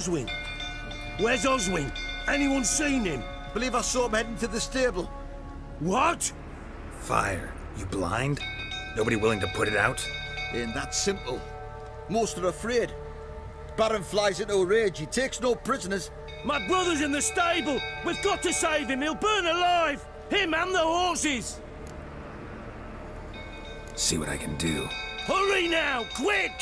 Oswin? Where's Oswin? Anyone seen him? Believe I saw him heading to the stable. What? Fire. You blind? Nobody willing to put it out? Ain't that simple. Most are afraid. Baron flies into a rage. He takes no prisoners. My brother's in the stable! We've got to save him! He'll burn alive! Him and the horses! See what I can do. Hurry now! Quick!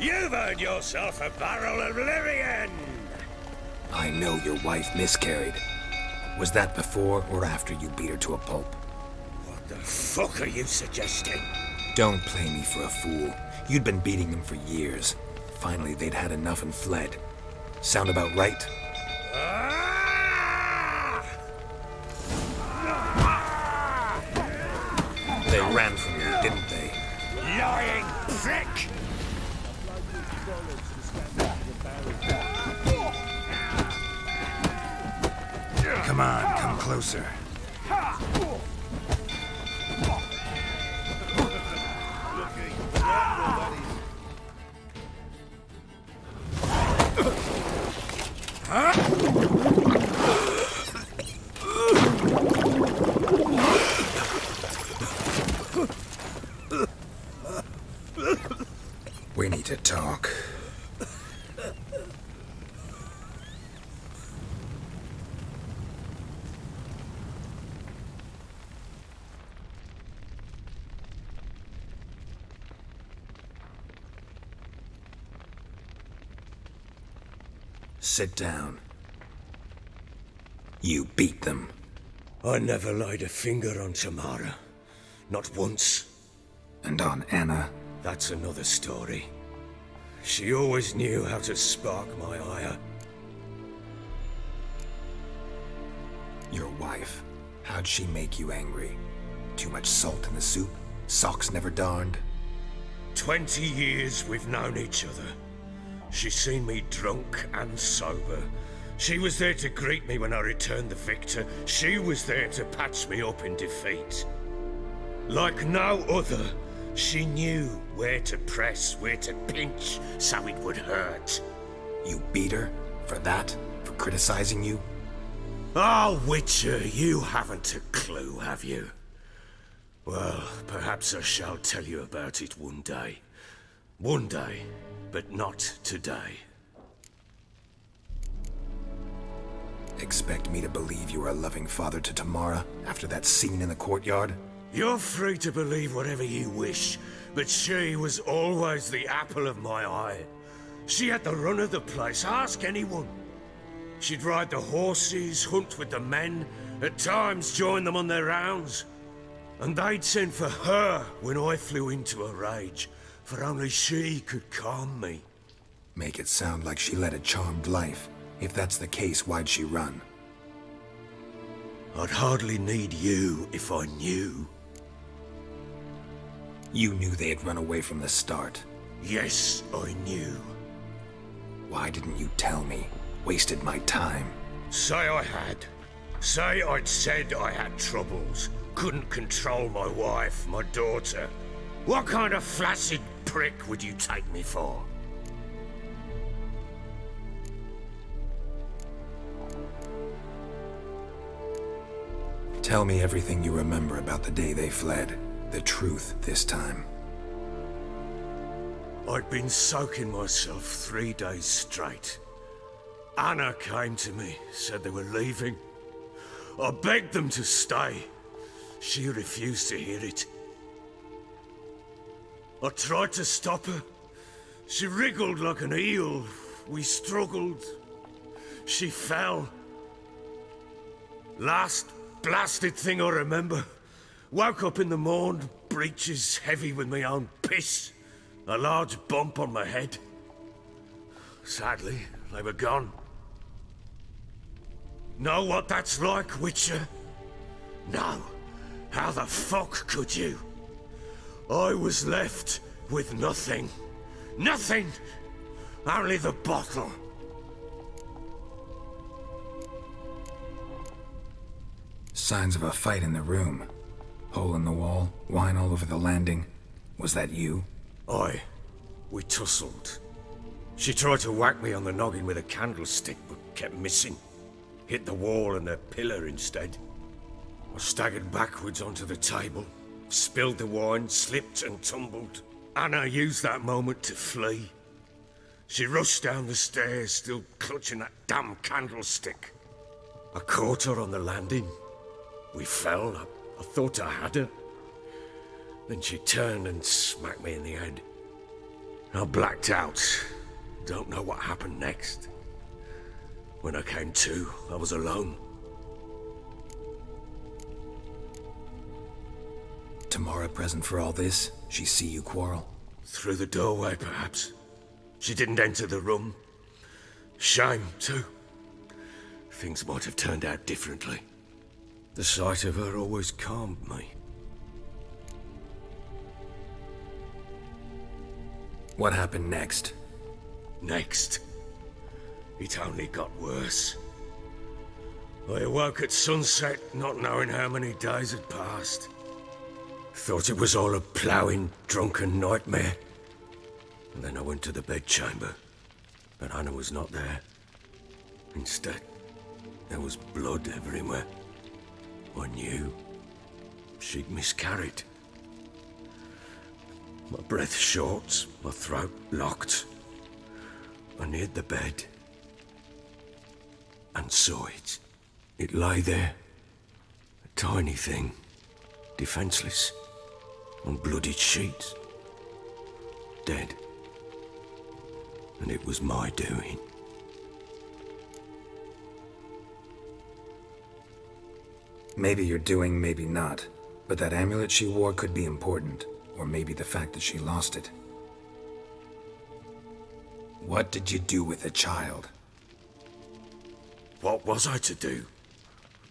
You've earned yourself a barrel of Lyrian. I know your wife miscarried. Was that before or after you beat her to a pulp? What the fuck are you suggesting? Don't play me for a fool. You'd been beating them for years. Finally, they'd had enough and fled. Sound about right? Ah! Come on, come closer. Sit down. You beat them. I never laid a finger on Tamara. Not once. And on Anna. That's another story. She always knew how to spark my ire. Your wife. How'd she make you angry? Too much salt in the soup? Socks never darned? Twenty years we've known each other. She's seen me drunk and sober. She was there to greet me when I returned the victor. She was there to patch me up in defeat. Like no other, she knew where to press, where to pinch, so it would hurt. You beat her? For that? For criticizing you? Oh, Witcher, you haven't a clue, have you? Well, perhaps I shall tell you about it one day. One day, but not today. Expect me to believe you are a loving father to Tamara after that scene in the courtyard? You're free to believe whatever you wish, but she was always the apple of my eye. She had the run of the place, ask anyone. She'd ride the horses, hunt with the men, at times join them on their rounds. And they'd send for her when I flew into a rage, for only she could calm me. Make it sound like she led a charmed life. If that's the case, why'd she run? I'd hardly need you if I knew. You knew they had run away from the start. Yes, I knew. Why didn't you tell me? Wasted my time. Say I had. Say I'd said I had troubles. Couldn't control my wife, my daughter. What kind of flaccid prick would you take me for? Tell me everything you remember about the day they fled. The truth this time. I'd been soaking myself three days straight. Anna came to me, said they were leaving. I begged them to stay. She refused to hear it. I tried to stop her. She wriggled like an eel. We struggled. She fell. Last blasted thing I remember. Woke up in the morn, breeches heavy with my own piss. A large bump on my head. Sadly, they were gone. Know what that's like, Witcher? No. How the fuck could you? I was left with nothing. Nothing! Only the bottle. Signs of a fight in the room. Hole in the wall, wine all over the landing. Was that you? Aye. We tussled. She tried to whack me on the noggin with a candlestick, but kept missing. Hit the wall and a pillar instead. I staggered backwards onto the table, spilled the wine, slipped and tumbled. Anna used that moment to flee. She rushed down the stairs, still clutching that damn candlestick. I caught her on the landing. We fell. I, I thought I had her. Then she turned and smacked me in the head. I blacked out. Don't know what happened next. When I came to, I was alone. Tamara present for all this? She see you quarrel? Through the doorway, perhaps. She didn't enter the room. Shame, too. Things might have turned out differently. The sight of her always calmed me. What happened next? Next, it only got worse. I awoke at sunset, not knowing how many days had passed. Thought it was all a ploughing, drunken nightmare. And then I went to the bedchamber, but Anna was not there. Instead, there was blood everywhere. I knew she'd miscarried. My breath short, my throat locked. I neared the bed and saw it. It lay there, a tiny thing, defenseless, on bloodied sheets, dead. And it was my doing. Maybe you're doing, maybe not. But that amulet she wore could be important. Or maybe the fact that she lost it. What did you do with the child? What was I to do?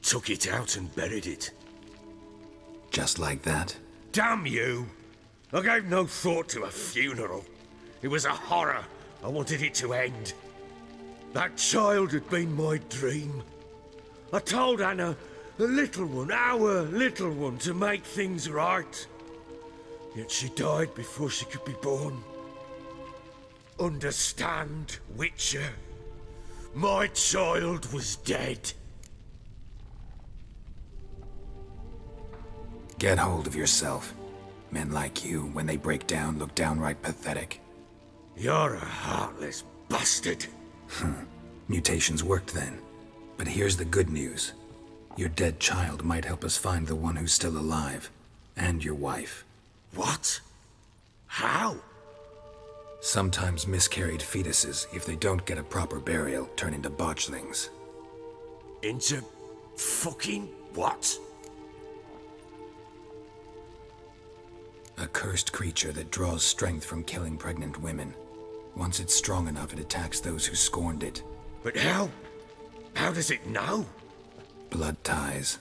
Took it out and buried it. Just like that? Damn you! I gave no thought to a funeral. It was a horror. I wanted it to end. That child had been my dream. I told Anna, the little one, our little one, to make things right. Yet she died before she could be born. Understand, Witcher? My child was dead. Get hold of yourself. Men like you, when they break down, look downright pathetic. You're a heartless bastard. Hmm. Mutations worked then. But here's the good news. Your dead child might help us find the one who's still alive. And your wife. What? How? Sometimes miscarried fetuses, if they don't get a proper burial, turn into botchlings. Into fucking what? A cursed creature that draws strength from killing pregnant women. Once it's strong enough, it attacks those who scorned it. But how? How does it know? Blood ties.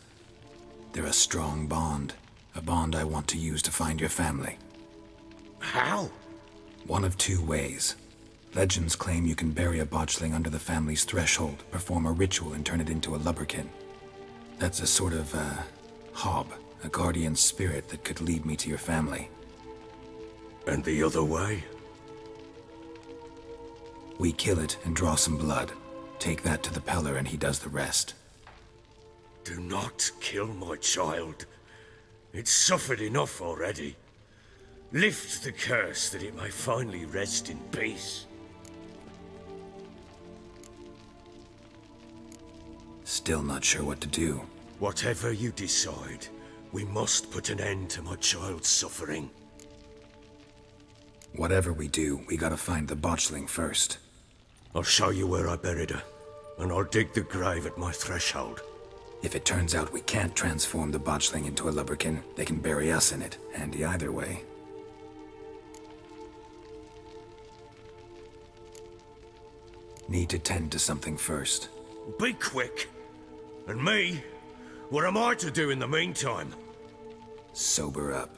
They're a strong bond. A bond I want to use to find your family. How? One of two ways. Legends claim you can bury a botchling under the family's threshold, perform a ritual, and turn it into a lubberkin. That's a sort of, uh, hob, a guardian spirit that could lead me to your family. And the other way? We kill it and draw some blood. Take that to the Pellar and he does the rest. Do not kill my child. It's suffered enough already. Lift the curse that it may finally rest in peace. Still not sure what to do. Whatever you decide, we must put an end to my child's suffering. Whatever we do, we gotta find the botchling first. I'll show you where I buried her, and I'll dig the grave at my threshold. If it turns out we can't transform the botchling into a lubberkin, they can bury us in it. Handy either way. Need to tend to something first. Be quick. And me? What am I to do in the meantime? Sober up.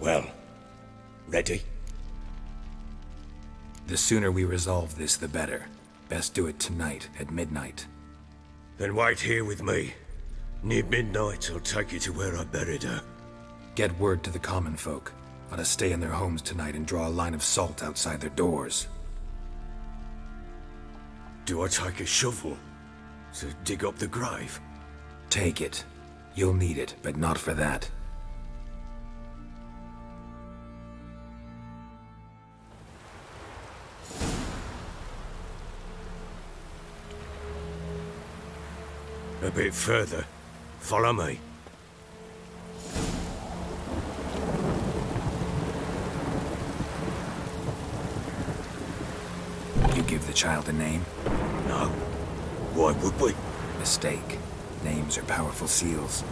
Well, ready? The sooner we resolve this, the better. Best do it tonight, at midnight. Then wait here with me. Near midnight, I'll take you to where I buried her. Get word to the common folk. Let us stay in their homes tonight and draw a line of salt outside their doors. Do I take a shovel to dig up the grave? Take it. You'll need it, but not for that. A bit further. Follow me. Give the child a name? No. Why would we? Mistake. Names are powerful seals.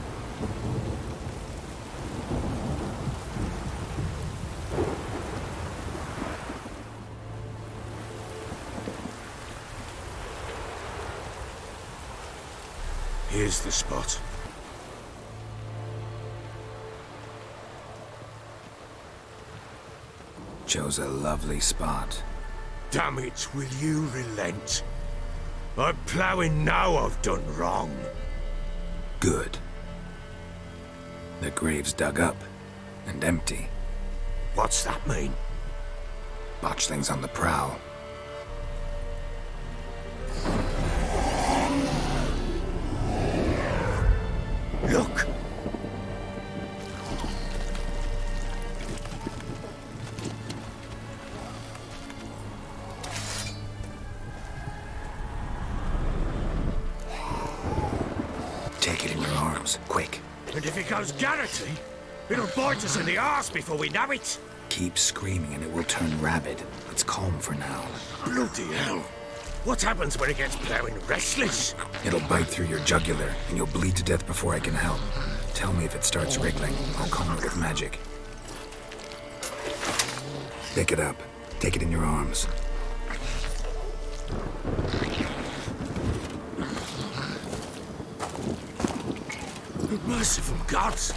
Here's the spot. Chose a lovely spot. Damn it, will you relent? I'm ploughing now I've done wrong. Good. The grave's dug up and empty. What's that mean? Botchling's on the prowl. Arms, quick. And if it goes Garrity, it'll bite us in the arse before we know it. Keep screaming and it will turn rabid. It's calm for now. Bloody hell. What happens when it gets ploughing restless? It'll bite through your jugular, and you'll bleed to death before I can help. Tell me if it starts wriggling. I'll calm it with magic. Pick it up. Take it in your arms. Merciful gods!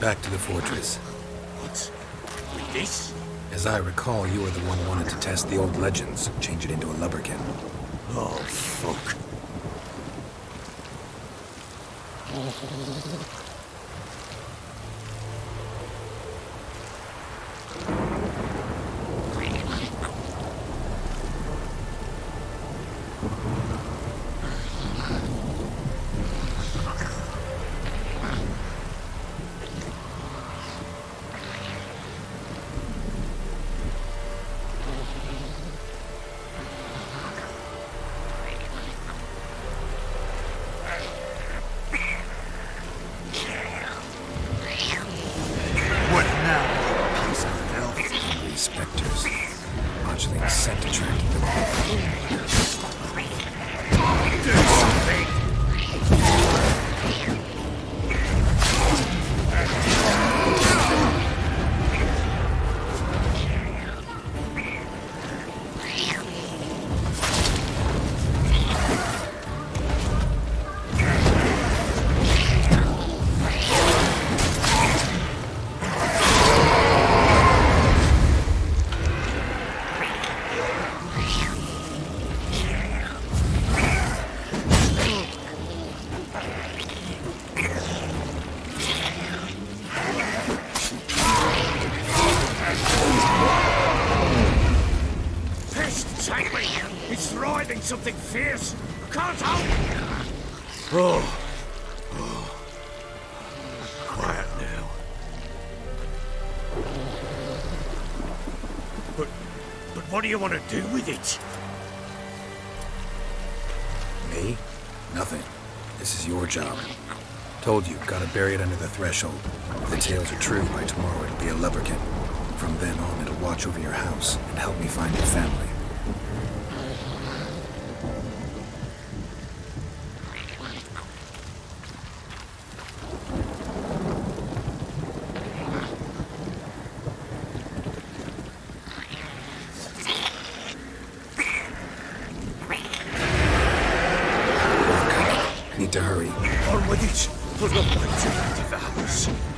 Back to the fortress. What? With this? As I recall, you were the one who wanted to test the old legends, change it into a lubberkin. Oh, fuck. You want to do with it? Me? Nothing. This is your job. Told you, gotta bury it under the threshold. If the tales are true, by tomorrow it'll be a lubberkin. From then on, it'll watch over your house and help me find your family. Need to hurry. It. For the the devours.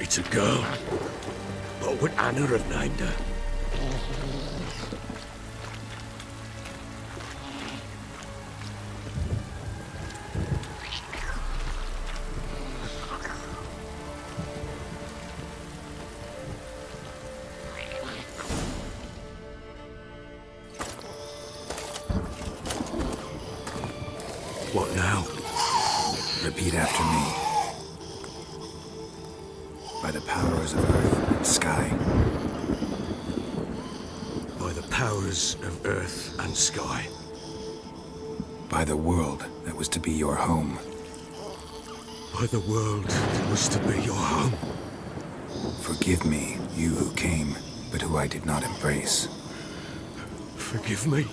It's a girl. What would Anna have named her? Me.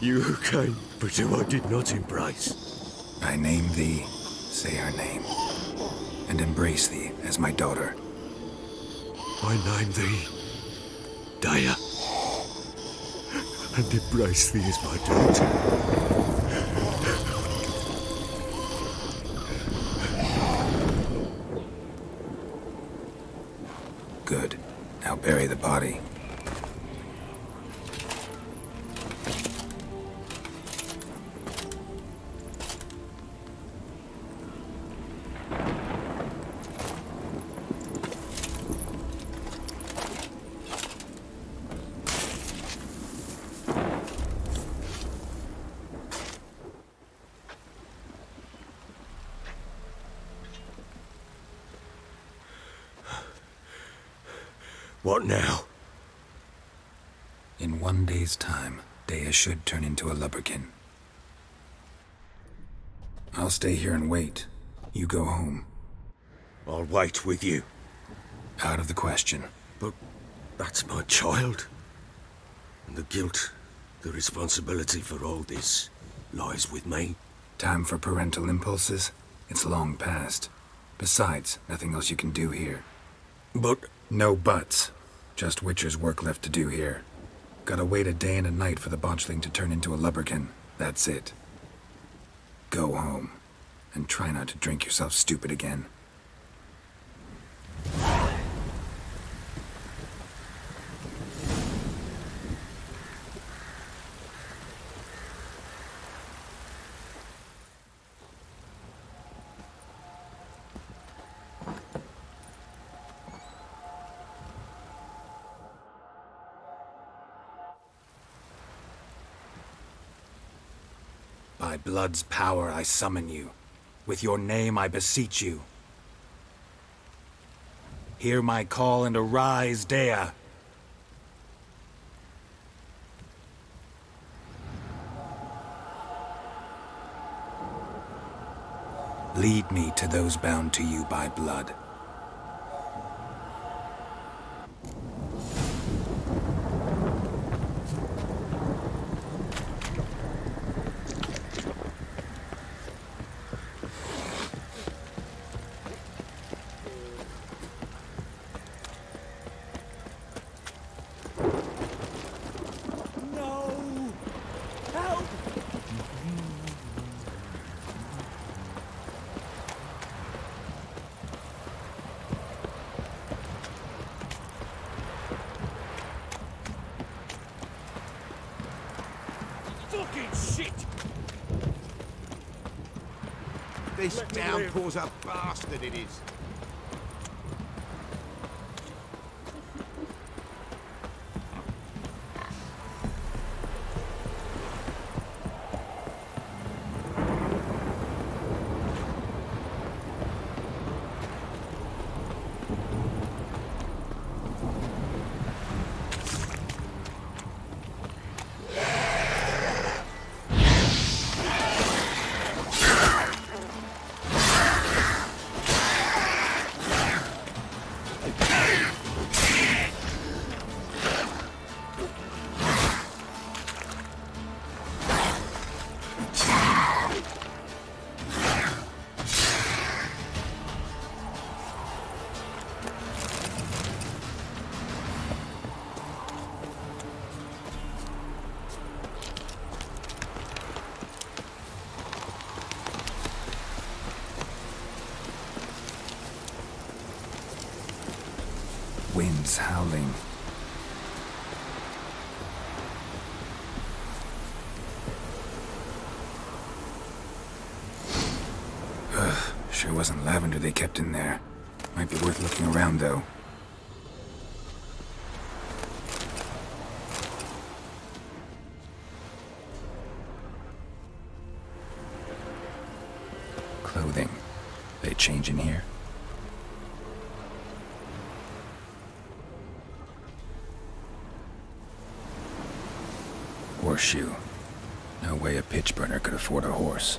You who came, but who I did not embrace. I name thee, say her name, and embrace thee as my daughter. I name thee Dea. And embrace thee as my daughter. Day's time, Dea should turn into a lubberkin. I'll stay here and wait. You go home. I'll wait with you. Out of the question. But that's my child. And the guilt, the responsibility for all this lies with me. Time for parental impulses? It's long past. Besides, nothing else you can do here. But No buts. Just Witcher's work left to do here. Gotta wait a day and a night for the botchling to turn into a lubberkin. That's it. Go home. And try not to drink yourself stupid again. Blood's power I summon you. With your name I beseech you. Hear my call and arise, Dea. Lead me to those bound to you by blood. Fucking shit! This Let a bastard, it is. They kept in there. Might be worth looking around, though. Clothing. They change in here? Horseshoe. No way a pitch burner could afford a horse.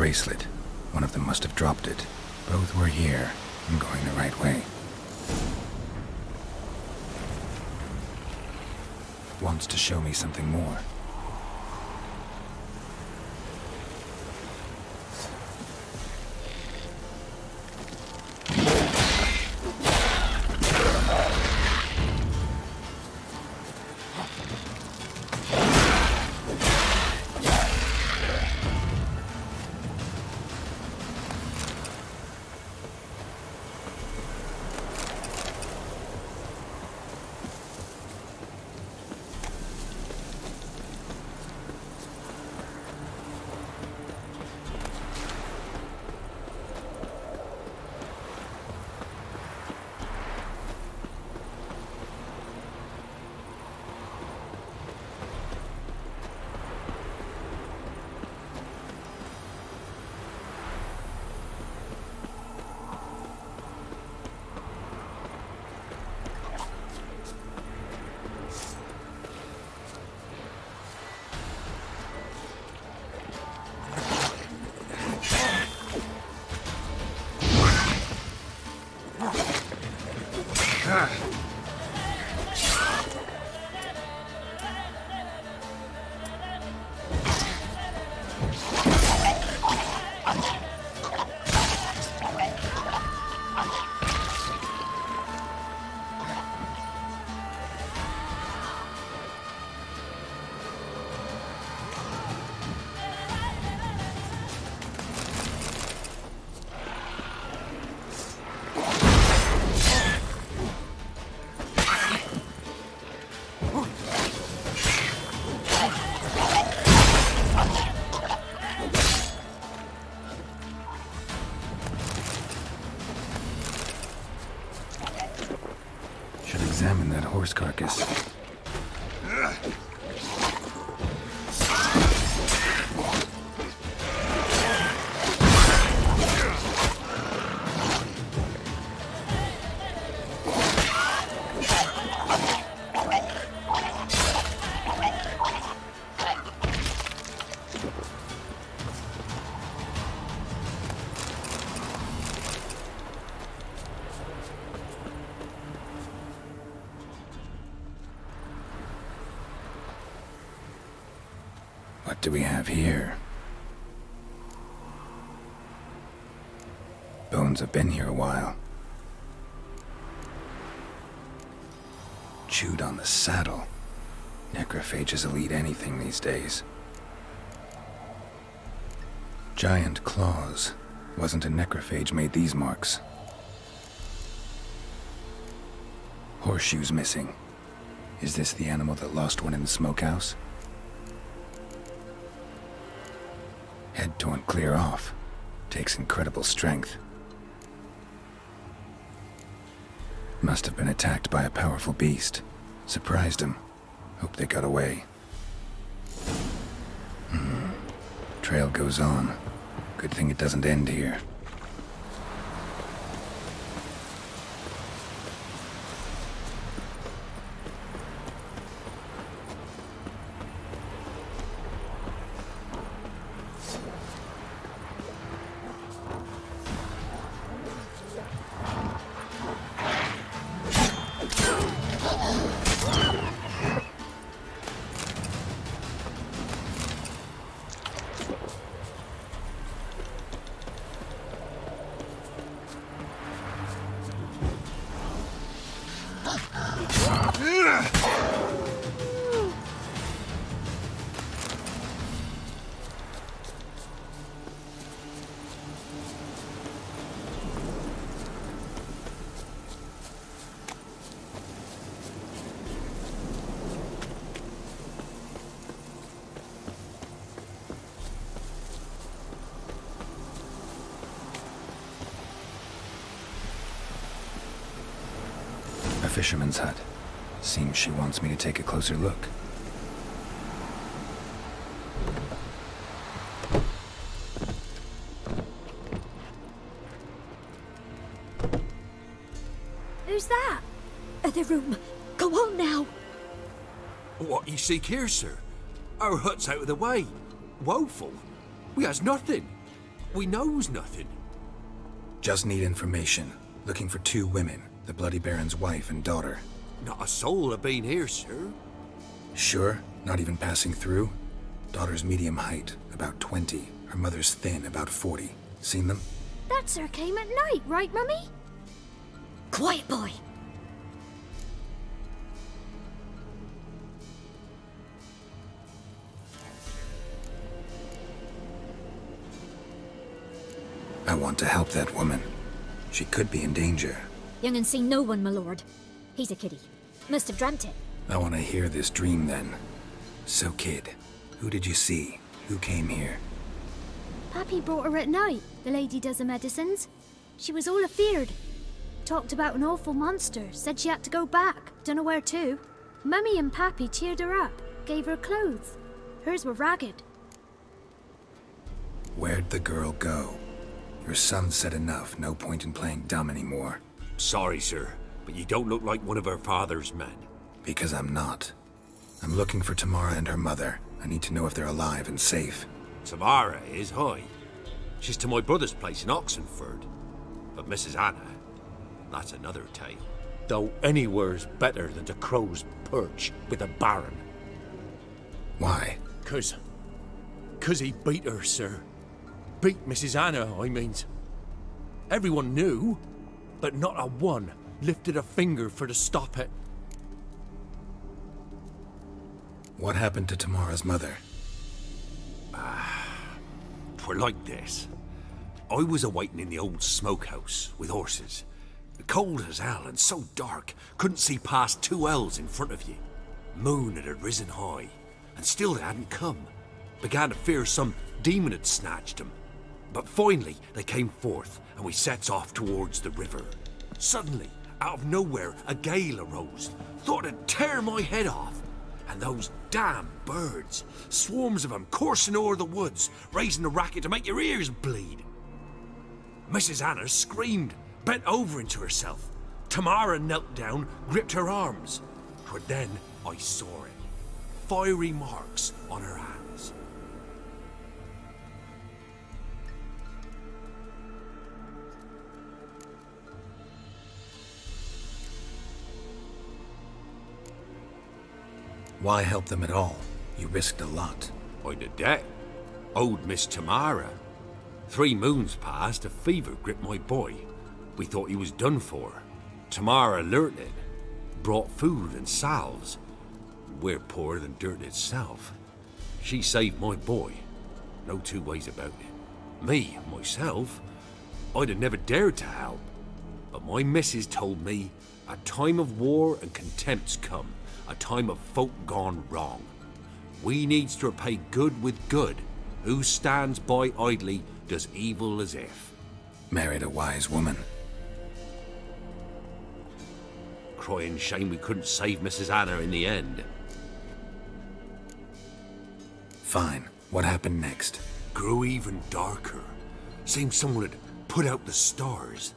Bracelet. One of them must have dropped it. Both were here and going the right way. Wants to show me something more. Horse carcass. What do we have here? Bones have been here a while. Chewed on the saddle. Necrophages will eat anything these days. Giant claws. Wasn't a necrophage made these marks. Horseshoes missing. Is this the animal that lost one in the smokehouse? Head torn clear off. Takes incredible strength. Must have been attacked by a powerful beast. Surprised him. Hope they got away. Hmm. Trail goes on. Good thing it doesn't end here. Fisherman's hut. Seems she wants me to take a closer look. Who's that? Other room. Go on now. What you seek here, sir? Our hut's out of the way. Woeful. We has nothing. We knows nothing. Just need information. Looking for two women, the Bloody Baron's wife and daughter. Not a soul have been here, sir. Sure? Not even passing through? Daughter's medium height, about 20. Her mother's thin, about 40. Seen them? That sir came at night, right, Mummy? Quiet, boy. I want to help that woman. She could be in danger. Young and seen no one, my lord. He's a kiddie. Must have dreamt it. I want to hear this dream then. So, kid, who did you see? Who came here? Pappy brought her at night, the lady does the medicines. She was all afeared. Talked about an awful monster, said she had to go back, dunno where to. Mummy and Pappy cheered her up, gave her clothes. Hers were ragged. Where'd the girl go? Your son said enough, no point in playing dumb anymore. Sorry, sir, but you don't look like one of our father's men. Because I'm not. I'm looking for Tamara and her mother. I need to know if they're alive and safe. Tamara is high. She's to my brother's place in Oxenford. But Mrs. Anna, that's another tale. Though anywhere's better than to Crow's Perch with a baron. Why? Cause. Cause he beat her, sir. Beat Mrs. Anna, I means. Everyone knew, but not a one lifted a finger for to stop it. What happened to Tamara's mother? Ah, Twere like this. I was awaiting in the old smokehouse with horses. Cold as hell and so dark, couldn't see past two ells in front of you. Moon had risen high, and still they hadn't come. Began to fear some demon had snatched them. But finally they came forth, and we sets off towards the river. Suddenly, out of nowhere, a gale arose. Thought it'd tear my head off. And those damn birds, swarms of 'em coursing o'er the woods, raising a racket to make your ears bleed. Mrs. Anna screamed, bent over into herself. Tamara knelt down, gripped her arms. For then I saw it. Fiery marks on her hands. Why help them at all? You risked a lot. I'd a debt. Owed Miss Tamara. Three moons passed, a fever gripped my boy. We thought he was done for. Tamara it. Brought food and salves. We're poorer than dirt itself. She saved my boy. No two ways about it. Me, myself, I'd have never dared to help. But my missus told me a time of war and contempt's come, a time of folk gone wrong. We needs to repay good with good. Who stands by idly does evil as if. Married a wise woman. Crying shame we couldn't save Mrs. Anna in the end. Fine. What happened next? Grew even darker. Seemed someone had put out the stars.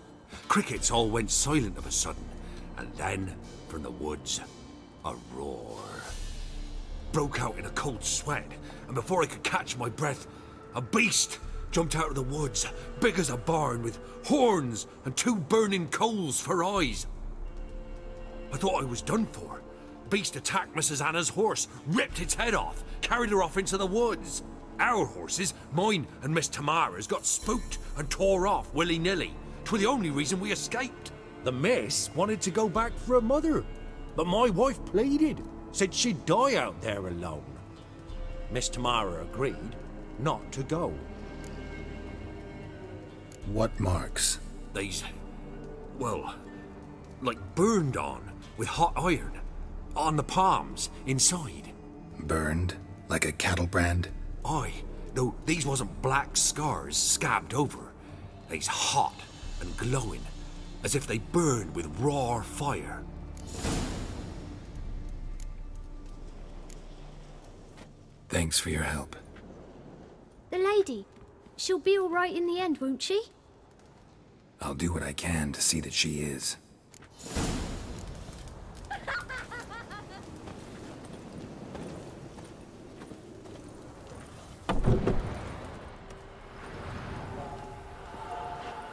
Crickets all went silent of a sudden, and then, from the woods, a roar. Broke out in a cold sweat, and before I could catch my breath, a beast jumped out of the woods, big as a barn, with horns and two burning coals for eyes. I thought I was done for. Beast attacked Mrs. Anna's horse, ripped its head off, carried her off into the woods. Our horses, mine and Miss Tamara's, got spooked and tore off willy-nilly. Twere the only reason we escaped. The miss wanted to go back for her mother, but my wife pleaded, said she'd die out there alone. Miss Tamara agreed not to go. What marks? These, well, like burned on with hot iron. On the palms, inside. Burned? Like a cattle brand? Aye, though these wasn't black scars scabbed over. They's hot and glowing, as if they burned with raw fire. Thanks for your help. The lady. She'll be all right in the end, won't she? I'll do what I can to see that she is.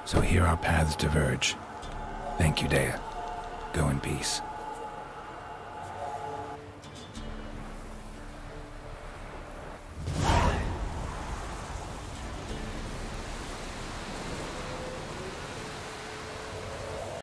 So here our paths diverge. Thank you, Dea. Go in peace.